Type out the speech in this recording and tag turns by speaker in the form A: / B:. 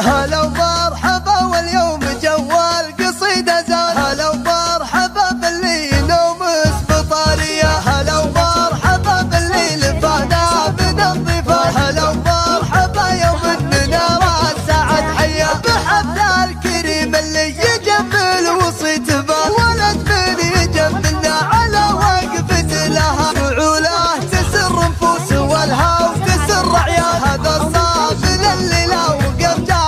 A: Hello